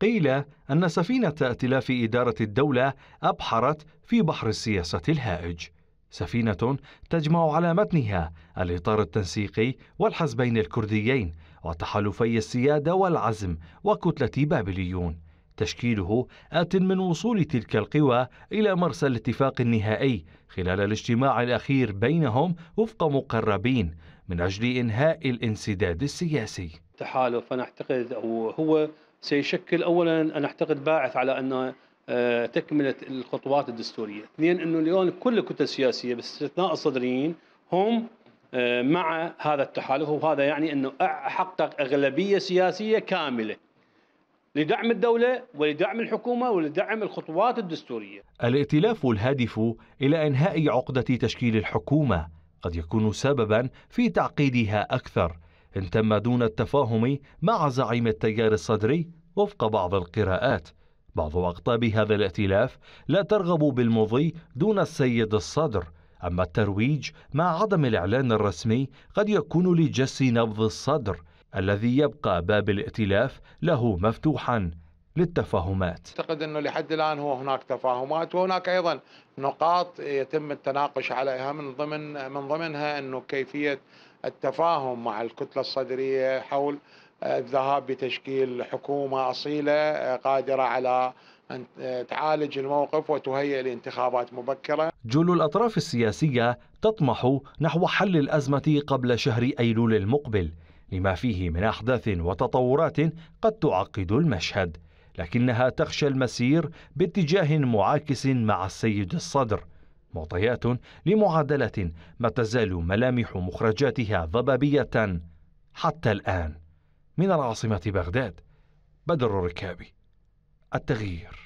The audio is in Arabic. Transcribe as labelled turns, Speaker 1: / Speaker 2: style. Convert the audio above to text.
Speaker 1: قيل أن سفينة ائتلاف إدارة الدولة أبحرت في بحر السياسة الهائج. سفينة تجمع على متنها الإطار التنسيقي والحزبين الكرديين وتحالفي السيادة والعزم وكتلة بابليون. تشكيله آت من وصول تلك القوى إلى مرسى الاتفاق النهائي خلال الاجتماع الأخير بينهم وفق مقربين من أجل إنهاء الانسداد السياسي.
Speaker 2: تحالف أنا أعتقد هو سيشكل أولا أنا أعتقد باعث على أن آه، تكملة الخطوات الدستورية. اثنين أنه اليوم كل الكتل السياسية باستثناء الصدريين هم آه، مع هذا التحالف وهذا يعني أنه حقق أغلبية سياسية كاملة لدعم الدولة ولدعم الحكومة ولدعم الخطوات الدستورية.
Speaker 1: الائتلاف الهادف إلى إنهاء عقدة تشكيل الحكومة قد يكون سببا في تعقيدها أكثر. إن تم دون التفاهم مع زعيم التيار الصدري وفق بعض القراءات. بعض أقطاب هذا الائتلاف لا ترغب بالمضي دون السيد الصدر. أما الترويج مع عدم الإعلان الرسمي قد يكون لجس نبض الصدر. الذي يبقى باب الائتلاف له مفتوحا. للتفاهمات.
Speaker 3: أعتقد إنه لحد الآن هو هناك تفاهمات وهناك أيضا نقاط يتم التناقش عليها من ضمن من ضمنها إنه كيفية التفاهم مع الكتلة الصدرية حول الذهاب بتشكيل حكومة أصيلة قادرة على أن تعالج الموقف وتهيئ لانتخابات مبكرة.
Speaker 1: جل الأطراف السياسية تطمح نحو حل الأزمة قبل شهر أيلول المقبل لما فيه من أحداث وتطورات قد تعقد المشهد. لكنها تخشى المسير باتجاه معاكس مع السيد الصدر معطيات لمعادلة ما تزال ملامح مخرجاتها ضبابية حتى الآن من العاصمة بغداد بدر الركابي. التغيير.